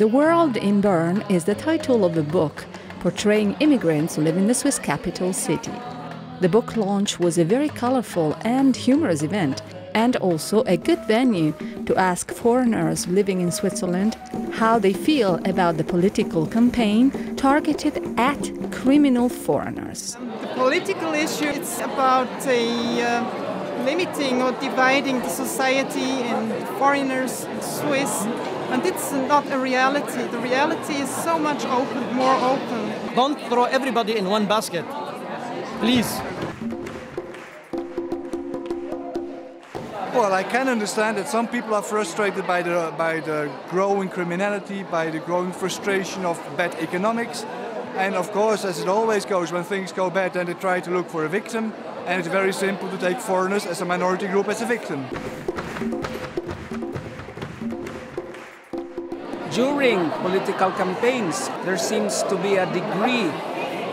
The World in Bern is the title of a book portraying immigrants who live in the Swiss capital city. The book launch was a very colorful and humorous event, and also a good venue to ask foreigners living in Switzerland how they feel about the political campaign targeted at criminal foreigners. The political issue is about a, uh, limiting or dividing the society in foreigners and Swiss and it's not a reality. The reality is so much open, more open. Don't throw everybody in one basket. Please. Well, I can understand that some people are frustrated by the, by the growing criminality, by the growing frustration of bad economics. And of course, as it always goes, when things go bad, then they try to look for a victim. And it's very simple to take foreigners as a minority group as a victim. During political campaigns, there seems to be a degree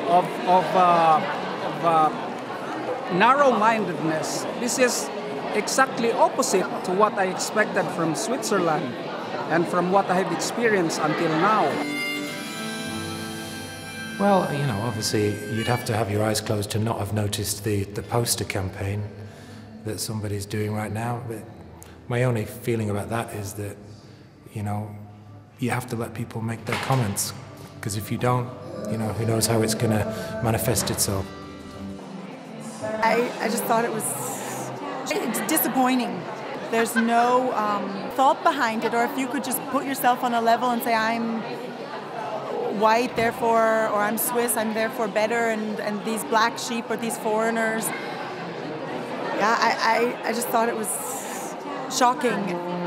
of, of, uh, of uh, narrow-mindedness. This is exactly opposite to what I expected from Switzerland and from what I have experienced until now. Well, you know, obviously you'd have to have your eyes closed to not have noticed the, the poster campaign that somebody's doing right now. But my only feeling about that is that, you know, you have to let people make their comments because if you don't, you know, who knows how it's going to manifest itself. I, I just thought it was disappointing. There's no um, thought behind it, or if you could just put yourself on a level and say, I'm white, therefore, or I'm Swiss, I'm therefore better, and, and these black sheep or these foreigners. Yeah, I, I, I just thought it was shocking.